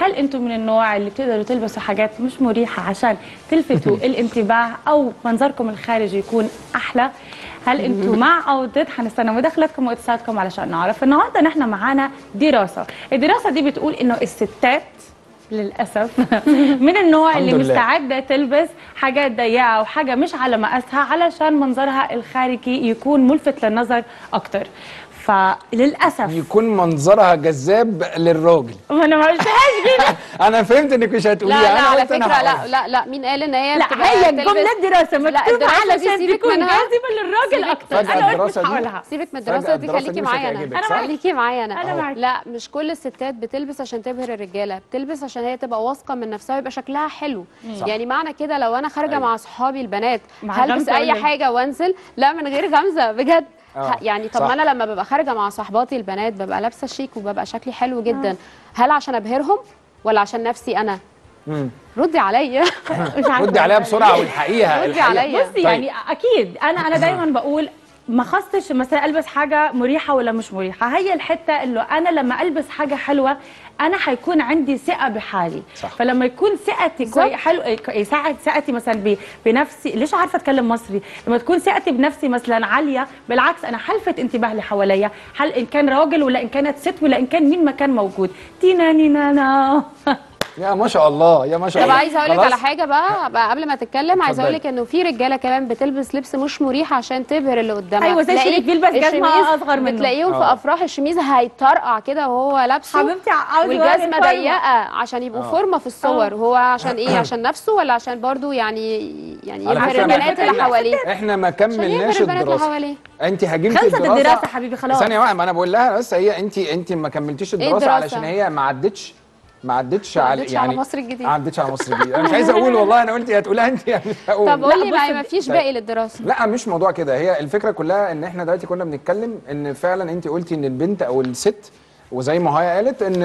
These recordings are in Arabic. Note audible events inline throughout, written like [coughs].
هل أنتم من النوع اللي بتقدروا تلبسوا حاجات مش مريحة عشان تلفتوا [laughs] الانتباه أو منظركم الخارجي يكون أحلى؟ هل أنتم [laughs] مع أو ضد؟ حنستنى مداخلتكم واتصالاتكم علشان نعرف. النهارده نحن معانا دراسة. الدراسة دي بتقول إنه الستات للأسف [laughs] من النوع اللي. مستعدة تلبس حاجات ضيقة وحاجه مش على مقاسها علشان منظرها الخارجي يكون ملفت للنظر أكتر. فللأسف. يكون منظرها جذاب للراجل. ما أنا ما قلتهاش كده. [laughs] أنا فهمت إنك مش لا هتقوليها لا أنا على أنا فكرة لا. لا لا مين قال إن هي لا هي الجمله الدراسه لا، مكتوبه علشان سيبك تكون. جاذبه للراجل أكتر. أنا قلت هقولها. سيبك من الدراسة دي خليكي معايا أنا. أنا؟ معاك. خليكي معايا أنا. أنا. لا مش كل الستات بتلبس عشان تبهر الرجالة. بتلبس عشان هي تبقى واثقة من نفسها ويبقى شكلها حلو. يعني معنى كده لو أنا خارجة أيوة. مع صحابي البنات هلبس أي إيه؟ حاجة وأنزل؟ لا من غير غمزة بجد. آه، ه- يعني طب. ما أنا لما ببقى خارجة مع صحباتي البنات ببقى لابسة شيك وببقى شكلي حلو جدا هل عشان أبهرهم ولا عشان نفسي أنا مم. ردي عليا [laughs] ردي أقولها. بسرعة والحقيقة ردي. عليا. بصي طيب. يعني أكيد أنا أنا دايما بقول ما خصتش مثلا ألبس حاجة مريحة ولا مش مريحة هي الحتة اللي أنا لما ألبس حاجة حلوة أنا حيكون عندي ثقة بحالي. صح. فلما يكون ثقتي. كوي حلو إيه، كوي- ساعد ثقتي مثلا ب- بنفسي ليش عارفة أتكلم مصري؟ لما تكون ثقتي بنفسي مثلا عالية بالعكس أنا حلفت انتباه اللي حواليا. هل إن كان راجل ولا إن كانت ست ولا إن كان مين ما كان موجود؟ تينا نينا نا. [laughs] يا ما شاء الله يا ما شاء طب الله عايزه أقول لك؟ على حاجة بقى, بقى قبل ما تتكلم عايزه أقول لك إنه في رجالة كمان بتلبس لبس مش مريح عشان تبهر اللي قدامها أيوة، زي شريك بيلبس جزمة الشميز أصغر منه. بتلاقيهم في آه. أفراح الشميز هيطرقع كده وهو لابسه حبيبتي والجزمة. ضيقة عشان يبقوا آه. فورمة في الصور هو عشان إيه عشان نفسه ولا عشان برضو يعني يعني يبهر البنات اللي حواليه إحنا ما كملناش الدراسة أنت هاجمتي خلصت الدراسة الدراسة حبيبي، خلاص. ثانية واحدة ما أنا بقول لها بس هي أنت أنت ما كملتيش الدراسة الدراسة؟ علشان هي ما عدتش ما عدتش على يعني على مصر الجديدة. ما عدتش على مصر الجديدة. أنا مش عايز أقول والله أنا قلت يا تقولها انت يا مش هقول طب قول لي ما فيش. باقي للدراسة. لا مش موضوع كده. هي الفكرة كلها إن إحنا دلوقتي كنا بنتكلم إن فعلا انت قلتي إن البنت أو الست وزي ما هي قالت إن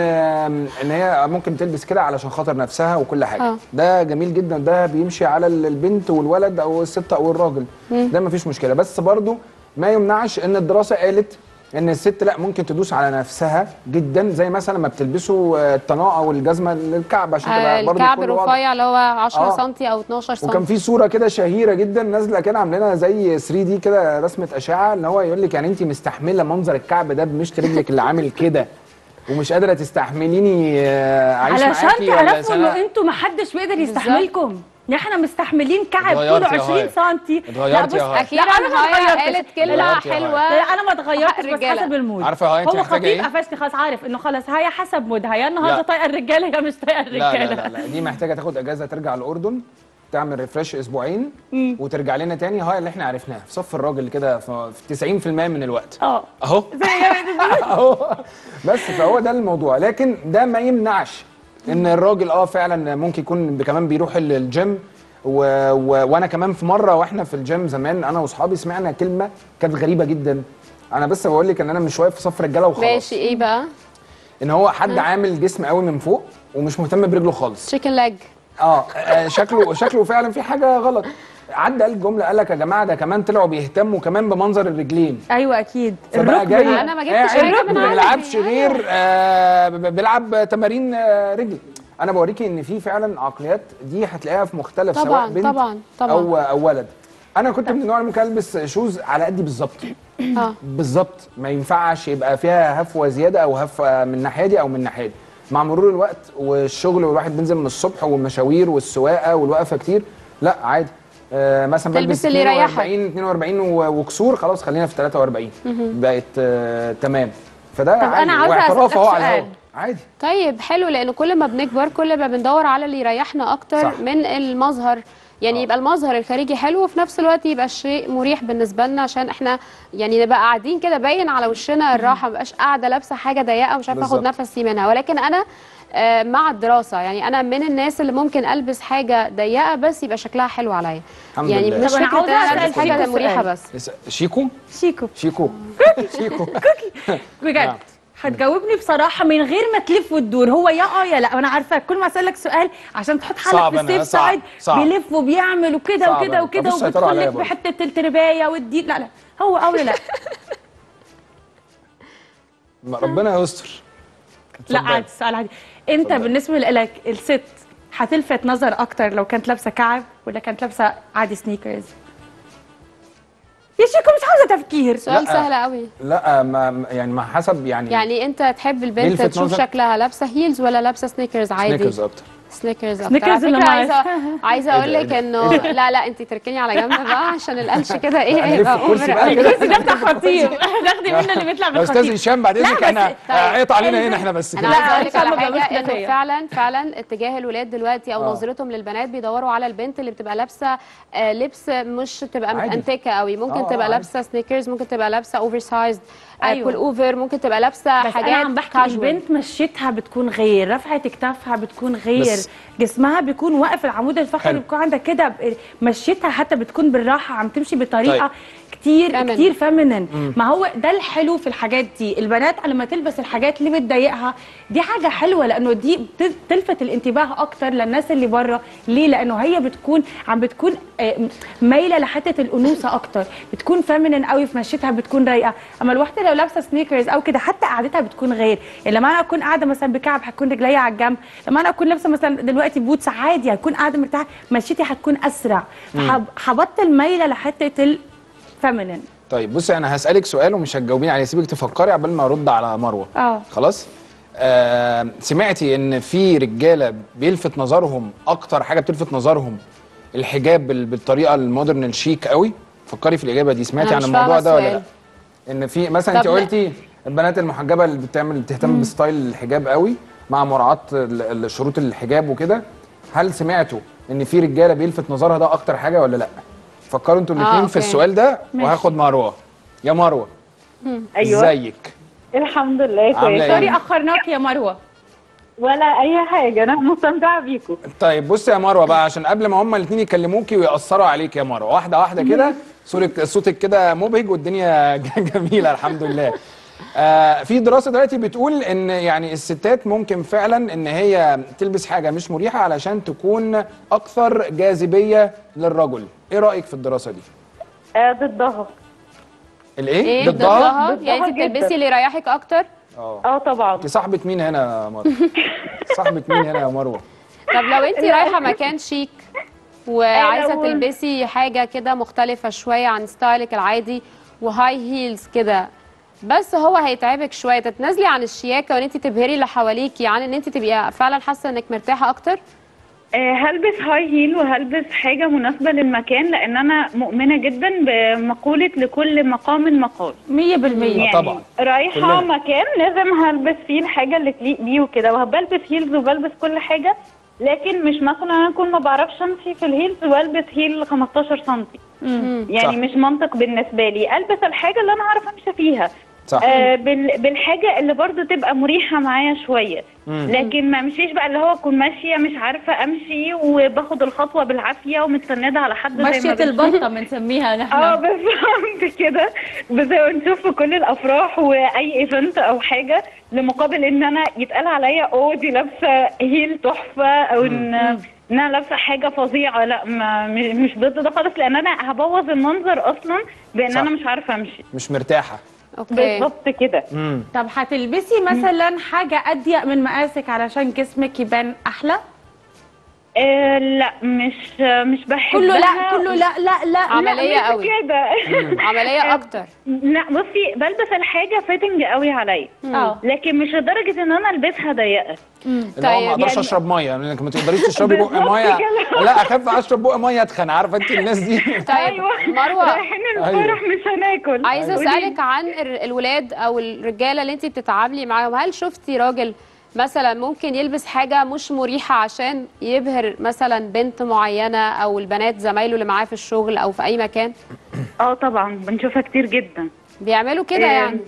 إن هي ممكن تلبس كده علشان خاطر نفسها وكل حاجة. آه. ده جميل جدا. ده بيمشي على ال- البنت والولد أو الست أو الراجل. ده مفيش مشكلة. بس برضو ما يمنعش إن الدراسة قالت إن الست لا ممكن تدوس على نفسها جدا زي مثلا لما بتلبسوا آه، الطناقة أو الجزمة للكعب عشان تبقى برضو الكعب كل واضح. الرفيع اللي هو 10 آه. سم أو 12 سم وكان في صورة كده شهيرة جدا نازلة كده عاملينها زي 3 دي كده رسمة أشعة إن هو يقول لك يعني انت مستحملة منظر الكعب ده بمشط رجلك اللي عامل كده ومش قادرة تستحمليني آه، أعيش علشان معاكي ولا تعرفوا إنه أنتوا ما حدش بيقدر يستحملكم إحنا مستحملين كعب طوله يا 20 هاي. سم اتغيرت يا هاي. أخيرا لا، أنا ما هاي اتغيرتش. قالت كلمة. حلوة لا أنا ما اتغيرتش بس. حسب ال mood عارفة يا هاي انت هو خطيب إيه؟ قفشني خلاص عارف إنه خلاص هي حسب mood ها يا النهارده لا. طايقة الرجالة يا مش طايقة لا لا الرجالة لا, لا دي محتاجة تاخد إجازة ترجع الأردن تعمل refresh أسبوعين وترجع لنا تاني هاي اللي إحنا عرفناها في صف الراجل كده في في 90% من الوقت آه أهو زي [laughs] أهو بس فهو ده الموضوع لكن ده ما يمنعش إن الراجل آه فعلا ممكن يكون كمان بيروح ال- الجيم و... و... وأنا كمان في مرة وإحنا في الجيم زمان أنا وأصحابي سمعنا كلمة كانت غريبة جدا. أنا بس بقول لك إن أنا مش واقف في صف رجاله وخلاص. ماشي إيه بقى؟ إن هو حد عامل جسم قوي من فوق ومش مهتم برجله خالص. chicken leg آه آه، شكله شكله فعلا في حاجة غلط. عدى قال جمله قال لك يا جماعة ده كمان طلعوا بيهتموا كمان بمنظر الرجلين. أيوه أكيد. فبقى الركبة. جاي. أنا ما جبتش قاعد الركبة ما. بيلعبش. غير آه بيلعب تمارين آه رجل. أنا بوريكي إن في فعلا عقليات دي هتلاقيها في مختلف سواء طبعاً، بنت طبعاً، طبعاً. أو أو ولد. أنا كنت من النوع اللي ممكن ألبس شوز على قدي بالظبط. آه. بالظبط. ما ينفعش يبقى فيها هفوة زيادة أو هفوة من الناحيه دي أو من الناحيه دي. مع مرور الوقت والشغل والواحد بينزل من الصبح والمشاوير والسواقة والوقفة كتير لا عادي. آه مثلا بلبس اللي يريحك. 42 42 و- وكسور خلاص خلينا في 43 بقت آه تمام. فده طب عادي. على سؤال. الهوا. عادي. طيب حلو لأن كل ما بنكبر كل ما بندور على اللي يريحنا أكتر صح. من المظهر. يعني آه. يبقى المظهر الخارجي حلو وفي نفس الوقت يبقى الشيء مريح بالنسبة لنا عشان إحنا يعني نبقى قاعدين كده باين على وشنا الراحة ما بقاش قاعدة لابسة حاجة ضيقة ومش عارفة آخد. نفسي منها ولكن أنا آه، مع الدراسة يعني أنا من الناس اللي ممكن ألبس حاجة ضيقة بس يبقى شكلها حلو عليا الحمد يعني لله. مش فكرة أنا ألبس حاجة مريحة. بس شيكو شيكو شيكو [laughs] شيكو [laughs] بجد نعم. هتجاوبني بصراحة من غير ما تلف وتدور هو يا آه يا لا أنا عارفة كل ما أسألك سؤال عشان تحط حالك في ال safe side. بيلف وبيعمل وكده وكده. وكده لك برضه. بحتة الترباية والدين لا لا هو آه ولا لا [laughs] ربنا يستر لا. عادي السؤال عادي أنت اتفضل. بالنسبة لك الست هتلفت نظر أكتر لو كانت لابسة كعب ولا كانت لابسة عادي sneakers يا شيكو مش عاوزة تفكير سؤال. سهل قوي لا ما يعني ما حسب يعني يعني أنت تحب البنت تشوف. شكلها لابسة heels ولا لابسة sneakers عادي sneakers أكتر sneakers أكتر sneakers على اللي عايزه عايزة إيه أقول ده، لك إيه؟ انه لا لا انت تركني على جنب بقى عشان القلش كده إيه هيبقى over بقى. الكرسي ده بتاع خطيب [laughs] [laughs] تاخدي منه اللي بيطلع يا أستاذ بالخطيب هشام بعد لا، إذنك إحنا طيب. عيط علينا هنا إحنا بس أنا كده عايزة أقول لك على حاجة إنه. فعلا فعلا اتجاه الولاد دلوقتي أو آه. نظرتهم للبنات بيدوروا على البنت اللي بتبقى لابسة آه، لبس مش تبقى. متنتكة قوي ممكن آه، آه، تبقى. لابسة sneakers ممكن تبقى لابسة oversized أيوة. pull over ممكن تبقى لابسة بس حاجات أنا عم بحكي casual. البنت مشيتها بتكون غير رفعت كتافها بتكون غير بس- جسمها بيكون واقف العمود الفقري. بيكون عندها كده ب- مشيتها حتى بتكون بالراحة عم تمشي بطريقة طيب. كتير Feminine. كتير feminine ما هو ده الحلو في الحاجات دي البنات لما تلبس الحاجات اللي بتضايقها دي حاجة حلوة لأنه دي تلفت الانتباه أكتر للناس اللي بره ليه لأنه هي بتكون عم بتكون آه، مايلة لحتة الأنوثة أكتر بتكون feminine قوي في مشيتها بتكون رايقة أما الواحده لو لابسة sneakers أو كده حتى قعدتها بتكون غير. يعني لما أنا أكون قاعدة مثلا بكعب هتكون رجليا على الجنب. لما أنا أكون لابسة مثلا دلوقتي boots عادي هكون قاعدة مرتاحة مشيتي هتكون أسرع. فهبطل مايلة لحتة ال feminine طيب بصي أنا هسألك سؤال ومش هتجاوبيني عليه. سيبك تفكري قبل ما أرد على مروة. آه. خلاص؟ آه سمعتي إن في رجالة بيلفت نظرهم أكتر حاجة بتلفت نظرهم الحجاب بال- بالطريقة ال modern الشيك قوي؟ فكري في الإجابة دي. سمعتي عن الموضوع ده ولا لأ. إن في مثلا أنت. قلتي البنات المحجبة اللي بتعمل بتهتم ب style الحجاب قوي مع مراعاة شروط الحجاب وكده هل سمعتوا إن في رجالة بيلفت نظرها ده أكتر حاجة ولا لأ فكروا أنتوا آه، الاثنين في okay. السؤال ده. وهاخد مروة يا مروة أيوه إزيك الحمد لله عاملة كويسه إيه؟ سوري أخرناك يا مروة ولا أي حاجة. أنا مستمتعة بيكم. طيب بصي يا مروة بقى عشان قبل ما هما الاثنين يكلموكي ويأثروا عليك يا مروة. واحدة واحدة كده صورك صوتك كده مبهج والدنيا [laughs] جميلة الحمد لله. آه في دراسة دلوقتي بتقول إن يعني الستات ممكن فعلا إن هي تلبس حاجة مش مريحة علشان تكون أكثر جاذبية للرجل. إيه رأيك في الدراسة دي؟ آه ضدها. الإيه؟ إيه؟ ضدها؟ يعني أنت. بتلبسي اللي يريحك أكتر؟ آه. آه طبعا. انت صاحبة مين هنا يا مروة؟ [laughs] صاحبة مين هنا يا مروة؟ طب لو انت رايحة مكان شيك وعايزة لو- تلبسي حاجة كده مختلفة شوية عن style ك العادي و high heels كده بس هو هيتعبك شوية تتنازلي عن الشياكة وان انت تبهري اللي حواليكي عن ان انت تبقي فعلا حاسة انك مرتاحة أكتر؟ هلبس high heel وهلبس حاجة مناسبة للمكان لأن أنا مؤمنة جدا بمقولة لكل مقام مقال 100% يعني طبعا. رايحة كلنا. مكان لازم هلبس فيه الحاجة اللي تليق بيه وكده. وبلبس heels وبلبس كل حاجة لكن مش مثلا أنا اكون ما بعرفش أمشي في ال heels وألبس heel 15 سم يعني صح. مش منطق بالنسبة لي. ألبس الحاجة اللي أنا أعرف أمشي فيها. صح. آه بال- بالحاجة اللي برضو تبقى مريحة معايا شوية. لكن ما امشيش بقى اللي هو أكون ماشية مش عارفة أمشي وباخد الخطوة بالعافية ومتسنده على حد زي ما مشية بنشوف. البطة بنسميها آه نحن بالظبط كده. زي ما بنشوف في كل الأفراح وأي event أو حاجة لمقابل إن أنا يتقال عليا oh دي لابسة heel تحفة أو إن ان أنا لابسة حاجة فظيعة. لا ما مش ضد ده خالص لأن أنا هبوظ المنظر أصلا بإن صح. أنا مش عارفة أمشي. مش مرتاحة. okay. بالظبط كده. طب هتلبسي مثلا حاجة أضيق من مقاسك علشان جسمك يبان أحلى؟ آه لا مش مش بحبها. كله لا كله لا لا لا عملية لا قوي. كده عملية [laughs] أكتر. لا بصي بلبس الحاجة فيتنج قوي عليا. آه. لكن مش لدرجة إن أنا ألبسها ضيقة. طيب، ما أقدرش يعني- أشرب مية. لأنك ما تقدريش تشربي بق مية. لا أخاف أشرب بق مية أتخن. عارفة أنت الناس دي؟ [laughs] طيب أيوه. مروة. رايحين الفرح مش هناكل. عايزة قولي. أسألك عن ال- الولاد أو الرجالة اللي أنت بتتعاملي معاهم. هل شفتي راجل مثلا ممكن يلبس حاجة مش مريحة عشان يبهر مثلا بنت معينة أو البنات زمايله اللي معاه في الشغل أو في أي مكان؟ آه طبعا. بنشوفها كتير جدا. بيعملوا كده آه، يعني.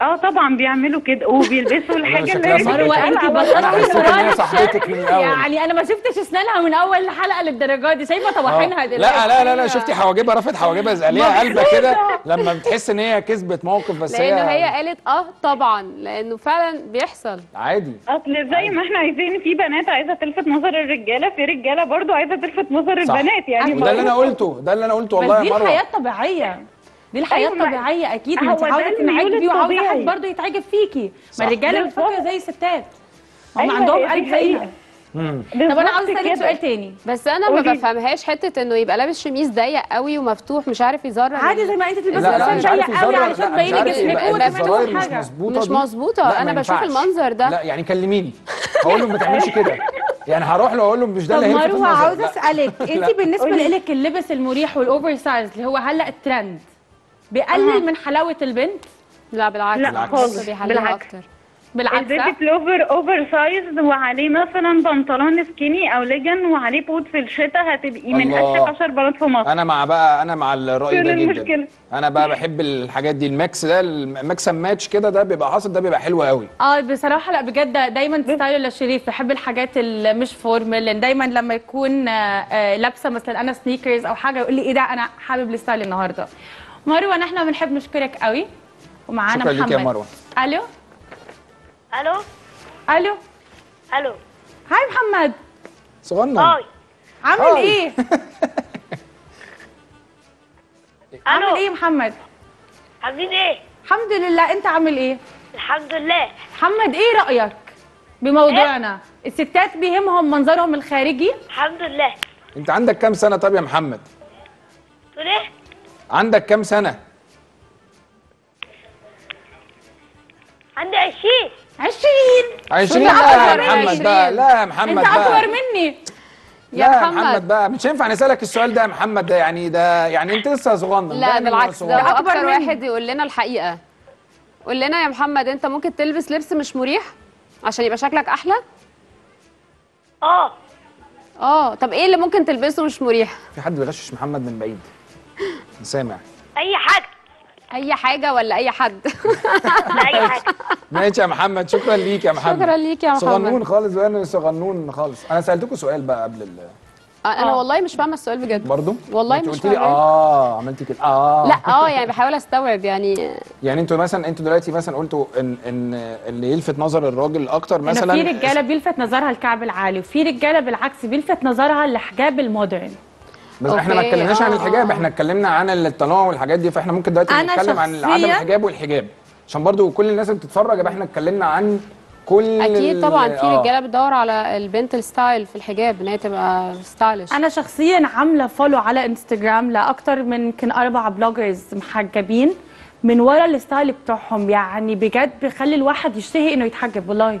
آه طبعا بيعملوا كده وبيلبسوا [laughs] الحاجة اللي صح. مروه انت أنا بطلتي هي صاحبتك من الأول. يعني أنا ما شفتش أسنانها من أول الحلقة للدرجة دي. شايفه طواحينها آه. دلوقتي. لا لا لا لا شفتي حواجبها؟ رفعت حواجبها زي ليها قلبة كده. [laughs] لما بتحس إن هي كسبت موقف بس لأنه هي هي قالت آه طبعا. لأنه فعلا بيحصل. عادي. أصل زي ما إحنا عايزين في بنات عايزة تلفت نظر الرجالة في رجالة برضو عايزة تلفت نظر. البنات. يعني وده اللي أنا. قلته ده اللي أنا قلته والله دي يا مروه الطبيعيه دي الحياة أيوة، ما- الطبيعية أكيد ما هو انت عاوزه تنعجبي وعاوزة. حد برضه يتعجب فيكي. ما الرجالة. بتفكر زي الستات هم أيوة، عندهم قلب. زينا طب أنا عاوزة أسألك. سؤال تاني بس أنا ما. بفهمهاش حتة إنه يبقى لابس شميز ضيق قوي ومفتوح مش عارف يزرر عادي زي ما أنت تلبسي عارف ضيق قوي علشان تبيني جسمك كل مش مظبوطة مش أنا ما بشوف. المنظر ده. لا يعني كلميني هقول له ما تعملش [laughs] كده يعني هروح له أقول له مش ده طب اللي هيلفت مروة النظر. عاوزة. أسألك [laughs] انت بالنسبة لك اللبس المريح وال oversize اللي هو هلأ الترند بيقلل من حلاوة البنت؟ لا بالعكس لا،. خالص، بالعكس. أكتر. بالعكس البسي بلوفر oversize وعليه مثلا بنطلون skinny أو ليجن وعليه بوت في الشتاء هتبقي من. اشيك 10 بنات في مصر. أنا مع بقى أنا مع الرأي ده جدا. المشكلة؟ أنا بقى بحب الحاجات دي. ال mix ده ال mix and match كده ده بيبقى حاصل ده بيبقى حلو قوي. آه بصراحة لا بجد دايما style لشريف بحب الحاجات اللي مش formal لأن دايما لما يكون آه، آه، لابسة مثلا أنا sneakers أو حاجة يقول لي إيه ده أنا حابب ال style النهارده. مروة نحن بنحب نشكرك قوي. ومعانا شكرا محمد ليك يا مروة. ألو؟ ألو؟ ألو؟ ألو. هاي محمد. صغنن. هاي. عامل هاي. إيه؟ [laughs] عامل إيه محمد؟ عاملين إيه؟ الحمد لله. أنت عامل إيه؟ الحمد لله. محمد إيه رأيك بموضوعنا؟ الستات بيهمهم منظرهم الخارجي؟ الحمد لله. أنت عندك كام سنة طب يا محمد؟ تقول إيه؟ عندك كام سنة؟ عندي عشرين. عشرين. 20 وأنت لا أكبر يا محمد بقى 20. لا يا محمد انت بقى. أكبر مني. يا لا محمد. محمد بقى مش هينفع نسألك السؤال ده يا محمد ده يعني ده يعني انت لسه صغنن لا هو بالعكس. ده أكتر مني. واحد يقول لنا الحقيقة. قول لنا يا محمد انت ممكن تلبس لبس مش مريح عشان يبقى شكلك أحلى؟ آه. آه طب إيه اللي ممكن تلبسه مش مريح؟ في حد بيغشش محمد من بعيد؟ [laughs] سامع أي حاجة أي حاجة ولا أي حد؟ [laughs] لا أي حاجة. [laughs] ماشي يا محمد شكرا ليك يا محمد. شكرا ليك يا محمد. صغنون خالص وأنا صغنون خالص. أنا سألتكم سؤال بقى قبل ال... أنا والله مش فاهمة السؤال بجد. برضه والله مش قلت لي. آه عملتي كده. آه. لا آه يعني بحاول أستوعب يعني [laughs] يعني أنتوا مثلا أنتوا دلوقتي مثلا قلتوا ان إن اللي يلفت نظر الراجل أكتر مثلا مثلا في رجاله بيلفت نظرها الكعب العالي وفي رجالة بالعكس بيلفت نظرها الحجاب المودرن بس إحنا ما okay، اتكلمناش عن الحجاب آه. إحنا اتكلمنا عن التنوع والحاجات دي فاحنا ممكن دلوقتي نتكلم عن عدم الحجاب والحجاب. عشان برضو كل الناس اللي بتتفرج يبقى إحنا اتكلمنا عن كل أكيد طبعا. في آه. رجالة بتدور على البنت ال style في الحجاب إن هي تبقى stylish. أنا شخصيا عاملة follow على انستغرام لأكتر من يمكن أربع bloggers محجبين. من ورا ال style بتوعهم. يعني بجد بيخلي الواحد يشتهي إنه يتحجب والله.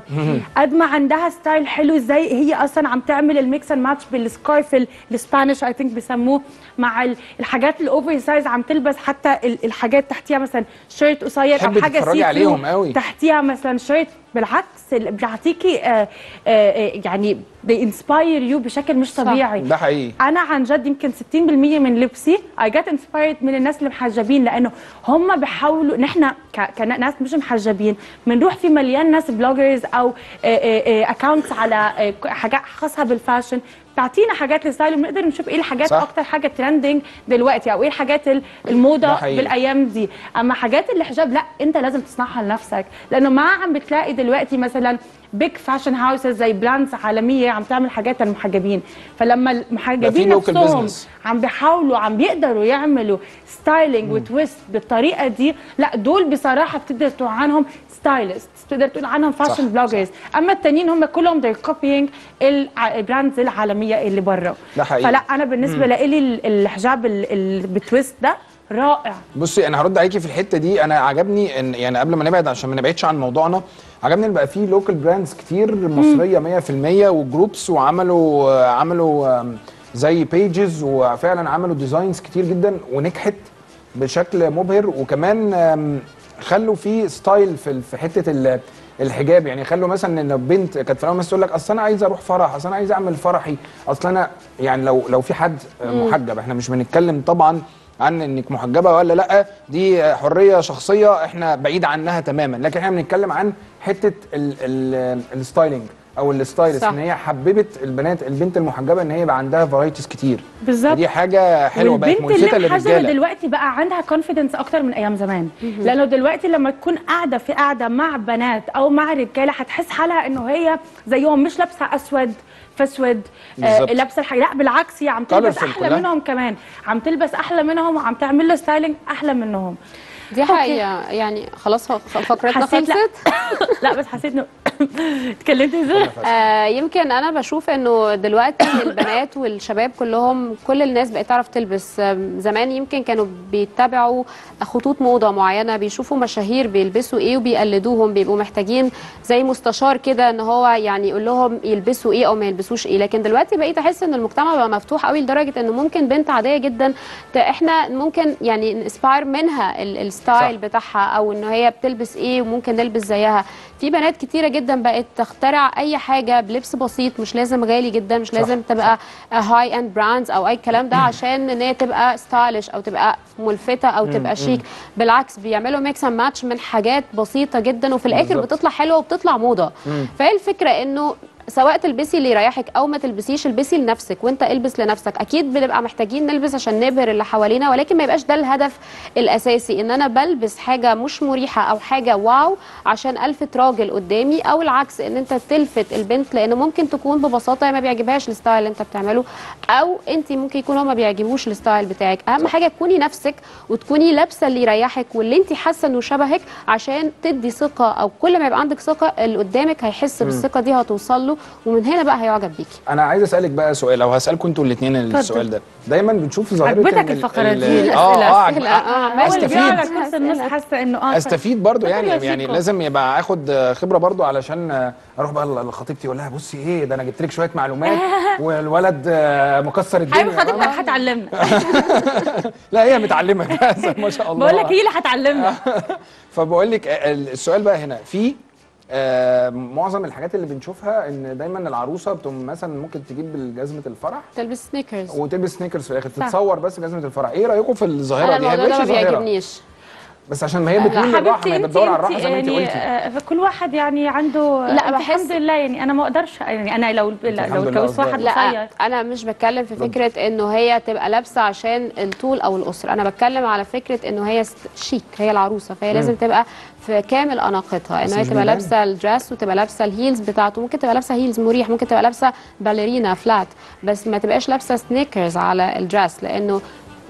قد ما عندها style حلو إزاي هي أصلا عم تعمل ال mix and match بال scarf ال- ال Spanish I think بيسموه مع ال- الحاجات ال oversize عم تلبس حتى ال- الحاجات تحتيها مثلا shirt قصير أو حاجة سي عليهم قوي. تحتيها مثلا shirt بالعكس ال- بيعطيكي آه، آه، آه، يعني ب inspire you بشكل مش طبيعي. ده حقيقي. أنا عن جد يمكن 60% من لبسي I get inspired من الناس اللي محجبين لأنه هم بيحاولوا نحن كناس مش محجبين بنروح في مليان ناس bloggers أو accounts على حاجات خاصة بال fashion. بتعطينا حاجات لل style وبنقدر نشوف إيه الحاجات صح. أكتر حاجة trending دلوقتي أو إيه الحاجات ال- الموضة. بالأيام دي أما حاجات الحجاب لأ أنت لازم تصنعها لنفسك لأنه ما عم بتلاقي دلوقتي مثلا big fashion houses زي brands عالمية عم تعمل حاجات للمحجبين. فلما المحجبين نفسهم. عم بيحاولوا عم بيقدروا يعملوا styling و twist بالطريقة دي لا دول بصراحة بتقدر تقول عنهم stylist بتقدر تقول عنهم fashion bloggers أما التانيين هم كلهم copying الع- ال brands العالمية اللي برا ده حقيقي. فلا أنا بالنسبة لي ال- الحجاب ال- ال- ب twist ده رائع. بصي أنا هرد عليكي في الحتة دي. أنا عجبني إن يعني قبل ما نبعد عشان ما نبعدش عن موضوعنا عجبني إن بقى في local brands كتير مصرية 100% و groups وعملوا عملوا زي pages وفعلا عملوا designs كتير جدا ونجحت بشكل مبهر. وكمان خلوا في style في في حتة ال- الحجاب. يعني خلوا مثلا إن بنت كانت في الأول مثلا تقول لك أصل أنا عايزه أروح فرح أصل أنا عايزه أعمل فرحي. أصل أنا يعني لو لو في حد محجب إحنا مش بنتكلم طبعا عن إنك محجبة ولا لأ دي حرية شخصية إحنا بعيد عنها تماما. لكن إحنا بنتكلم عن حتة ال- ال- ال styling. أو ال stylist صح. إن هي حببت البنات البنت المحجبة إن هي يبقى عندها varieties كتير. بالظبط. دي حاجة حلوة بقت ملفتة للرجالة. دلوقتي بقى عندها confidence أكتر من أيام زمان. لأنه دلوقتي لما تكون قاعدة في قاعدة مع بنات أو مع رجالة هتحس حالها إنه هي زيهم مش لابسة أسود فاسود آه بالظبط. لابسة الحاجة. لا بالعكس هي عم تلبس أحلى كلها. منهم كمان. عم تلبس أحلى منهم وعم تعمل له styling أحلى منهم. دي حقيقة. يعني خلاص فقرتنا حسيت لا. خلصت؟ [laughs] لا بس حسيت إنه [laughs] اتكلمتي إزاي؟ آه يمكن أنا بشوف انه دلوقتي [coughs] البنات والشباب كلهم كل الناس بقت تعرف تلبس آم، زمان يمكن كانوا بيتبعوا خطوط موضة معينة بيشوفوا مشاهير بيلبسوا إيه وبيقلدوهم بيبقوا محتاجين زي مستشار كده ان هو يعني يقول لهم يلبسوا إيه أو ما يلبسوش إيه لكن دلوقتي بقيت احس ان المجتمع بقى مفتوح قوي لدرجة انه ممكن بنت عادية جدا ت- إحنا ممكن يعني نسباير منها ال- الستايل. بتاعها أو ان هي بتلبس إيه وممكن نلبس زيها في بنات كتيرة جدا بقت تخترع أي حاجة بلبس بسيط مش لازم غالي جدا مش لازم تبقى high end brands أو أي كلام ده عشان إن هي تبقى stylish أو تبقى ملفتة أو تبقى شيك بالعكس بيعملوا mix and match من حاجات بسيطة جدا وفي الآخر. بتطلع حلوة وبتطلع موضة. فهي الفكرة إنه سواء تلبسي اللي يريحك أو ما تلبسيش البسي لنفسك وأنت البس لنفسك. أكيد بنبقى محتاجين نلبس عشان نبهر اللي حوالينا ولكن ما يبقاش ده الهدف الأساسي إن أنا بلبس حاجة مش مريحة أو حاجة wow عشان ألفت راجل قدامي أو العكس إن أنت تلفت البنت لأن ممكن تكون ببساطة ما بيعجبهاش ال style اللي أنت بتعمله أو أنت ممكن يكون هو ما بيعجبوش الستايل بتاعك. أهم حاجة تكوني نفسك وتكوني لابسة اللي يريحك واللي أنت حاسة إنه شبهك عشان تدي ثقة أو كل ما يبقى عندك ثقة اللي قدامك هيحس بالثقة دي هتوصل له. ومن هنا بقى هيعجب بيكي. أنا عايز أسألك بقى سؤال أو هسألكم أنتوا الاثنين السؤال ده. دايما بنشوف ظاهرة عجبتك إن ال- الفقرة ال- دي؟ آه آه عجب- أسئلة. آه، أستفيد. النص حاسة إنه آه أستفيد برضو يعني يعني. لازم يبقى آخد خبرة برضو علشان أروح بقى لخطيبتي أقول لها بصي إيه ده أنا جبت لك شوية معلومات [laughs] والولد آه، مكسر الدنيا. حبيبي خطيبتك فاهمة؟ هتعلمنا. [laughs] لا هي متعلمة. [laughs] ما شاء الله. بقول لك هي اللي هتعلمنا. فبقول لك آه، السؤال بقى هنا في آه، معظم الحاجات اللي بنشوفها إن دايما العروسة بتقوم مثلا ممكن تجيب جزمة الفرح. تلبس سنيكرز وتلبس سنيكرز في الآخر. تتصور بس جزمة الفرح. إيه رأيكم في الظاهرة أنا دي؟ هي الموضوع ده ما بيعجبنيش. بس عشان ما هي بتميل للراحة ما هي بتدور على الراحة زي ما انت يعني قلتي. آه، كل واحد يعني عنده لا، بحس- الحمد لله يعني أنا ما أقدرش يعني أنا لو لو قصدي واحد لا قصير. أنا مش بتكلم في فكرة إنه هي تبقى لابسة عشان الطول أو القصر أنا بتكلم على فكرة إنه هي شيك هي العروسة. فهي لازم تبقى في كامل أناقتها. إنه هي تبقى. لابسة ال dress وتبقى لابسة ال heels بتاعته. ممكن تبقى لابسة heels مريح ممكن تبقى لابسة ballerina flat بس ما تبقاش لابسة sneakers على ال dress لأنه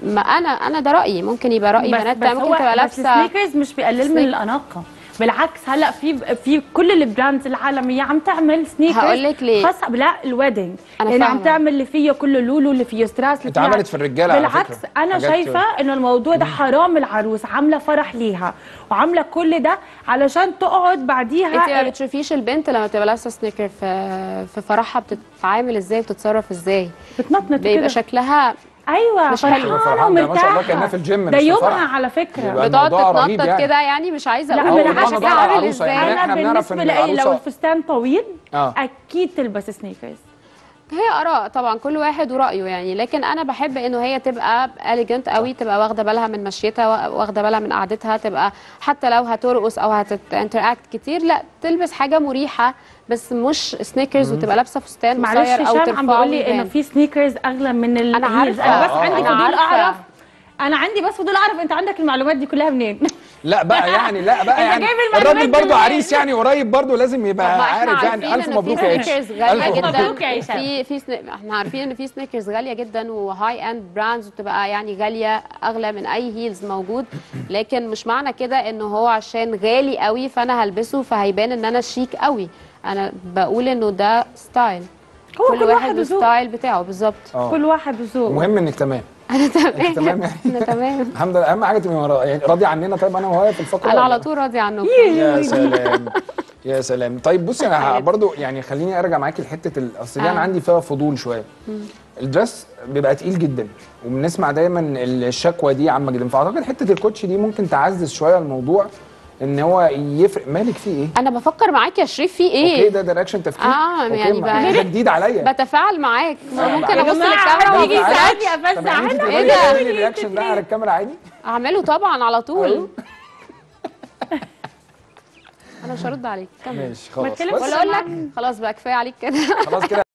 ما أنا أنا ده رأيي. ممكن يبقى رأي بنات ممكن تبقى لابسة sneakers مش بيقلل من الأناقة. بالعكس هلأ في في كل ال brands العالمية عم تعمل sneakers هقول لك ليه. خاصة لا ال wedding أنا يعني عم. تعمل اللي فيه كله لولو اللي فيه ستراس اللي فيه اتعملت في الرجالة على بالعكس فكرة. أنا شايفة إنه الموضوع ده حرام العروس عاملة فرح ليها وعاملة كل ده علشان تقعد بعديها انت ما بتشوفيش البنت لما تبقى لابسة sneaker في في فرحها بتتعامل إزاي بتتصرف إزاي؟ بتنطنط بيبقى كده شكلها أيوه مش حلو. فرحانه ما شاء الله ومرتاحة كأنها في الجيم ده يومها. على فكرة بتقعد تتنطط يعني. كده يعني مش عايزة لا، أقول بالعكس، شكلها أنا عامل إزاي. أنا بالنسبة لي لو الفستان طويل آه أكيد تلبس sneakers هي آراء طبعا كل واحد ورأيه يعني لكن أنا بحب إنه هي تبقى elegant قوي تبقى واخدة بالها من مشيتها واخدة بالها من قعدتها تبقى حتى لو هترقص أو هت interact كتير لأ تلبس حاجة مريحة بس مش sneakers وتبقى لابسة فستان معلش قصير أو هشام عم ترفعه بيقول لي. إنه في sneakers أغلى من ال heels. عارفة. أنا بس عندي. فضول. أعرف أنا عندي بس فضول اعرف انت عندك المعلومات دي كلها منين. لا بقى [laughs] يعني لا بقى يعني. الراجل منين؟ عريس يعني قريب برضو لازم يبقى عارف يعني. ألف مبروك في يا ألف جدا مبروك يا هشام. في في سن... إحنا عارفين إن في sneakers غالية جدا و high end brands وبتبقى يعني غالية أغلى من أي heels موجود. لكن مش معنى كده انه هو عشان غالي قوي فأنا هلبسه فهيبان إن أنا شيك قوي. أنا بقول إنه ده style هو كل, كل واحد. وال style بتاعه بالظبط. آه. كل واحد وذوقه. المهم إنك تمام. [laughs] أنا تمام. تمام يعني؟ أنا تمام. [laughs] الحمد لله. أهم حاجة تبقى يعني راضيه عننا. طيب أنا وهي في الفقرة أنا على؟ طول راضيه عنكم. يا سلام. يا سلام. طيب بصي أنا [laughs] برضو يعني خليني أرجع معاكي لحتة أصل أنا آه. عندي فيها فضول شوية. الدرس بيبقى تقيل جدا وبنسمع دايما الشكوى دي عامة جدا. فأعتقد حتة ال coach دي ممكن تعزز شوية الموضوع. ان هو يفرق. مالك فيه إيه؟ أنا بفكر معاك يا شريف في okay إيه ده direction تفكير. okay، يعني بقى- ده جديد عليا. بتفاعل معاك. ممكن أبص للكاميرا يجي ويجي يساعدني يعني انت عنها تقدري ده؟ ال reaction ده على الكاميرا عادي. أعمله طبعا على طول. [laughs] أنا مش هرد عليك. كمل. ماشي خلاص. بس ولا أقول لك خلاص بقى كفاية عليك كده. خلاص كده.